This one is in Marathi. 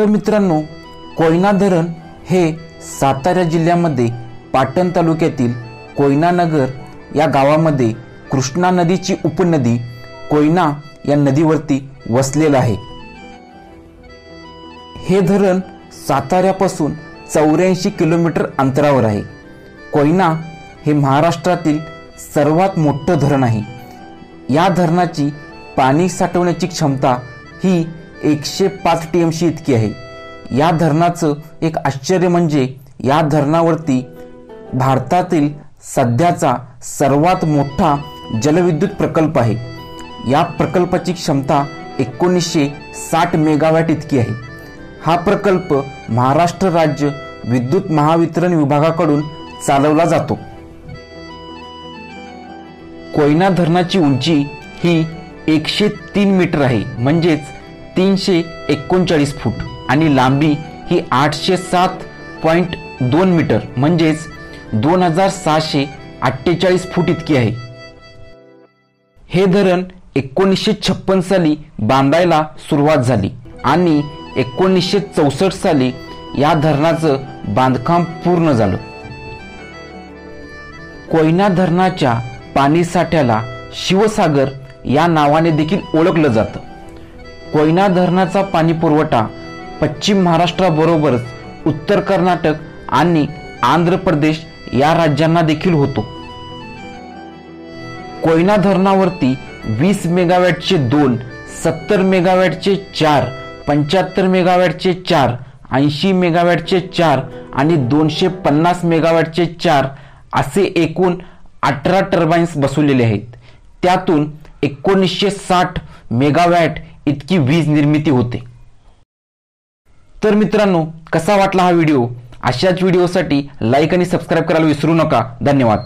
तर मित्रांनो कोयना धरण हे सातारा जिल्ह्यामध्ये पाटण तालुक्यातील कोयनानगर या गावामध्ये कृष्णा नदीची उपनदी कोयना या नदीवरती वसलेलं आहे. हे धरण साताऱ्यापासून चौऱ्याऐंशी किलोमीटर अंतरावर आहे. कोयना हे महाराष्ट्रातील सर्वात मोठं धरण आहे. या धरणाची पाणी साठवण्याची क्षमता ही एकशे पाच टी एम सी इतकी आहे. या धरणाचं एक आश्चर्य म्हणजे या धरणावरती भारतातील सध्याचा सर्वात मोठा जलविद्युत प्रकल्प आहे. या प्रकल्पाची क्षमता एकोणीसशे साठ मेगावॅट इतकी आहे. हा प्रकल्प महाराष्ट्र राज्य विद्युत महावितरण विभागाकडून चालवला जातो. कोयना धरणाची उंची ही एकशे तीन मीटर आहे. म्हणजेच तीनशे एकोणचाळीस फूट आणि लांबी ही आठशे सात पॉईंट दोन मीटर म्हणजेच दोन हजार सहाशे अठ्ठेचाळीस फूट इतकी आहे. हे धरण एकोणीसशे छप्पन साली बांधायला सुरुवात झाली आणि एकोणीसशे चौसष्ट साली या धरणाचं बांधकाम पूर्ण झालं. कोयना धरणाच्या पाणीसाठ्याला शिवसागर या नावाने देखील ओळखलं जातं. कोयना धरणाचा पाणी पुरवठा पश्चिम महाराष्ट्राबरोबरच उत्तर कर्नाटक आणि आंध्र प्रदेश या राज्यांना देखील होतो. कोयना धरणावरती वीस मेगावॅटचे दोन सत्तर मेगावॅटचे चार पंच्याहत्तर मेगावॅटचे चार ऐंशी मेगावॅटचे चार आणि दोनशे पन्नास मेगावॅटचे चार असे एकूण अठरा टर्बाईन्स बसवलेले आहेत. त्यातून एकोणीसशे साठ मेगावॅट इतकी वीज निर्मिती होते. तर मित्रांनो कसा वाटला हा व्हिडिओ? अशाच व्हिडिओसाठी लाईक आणि सबस्क्राईब करायला विसरू नका. धन्यवाद.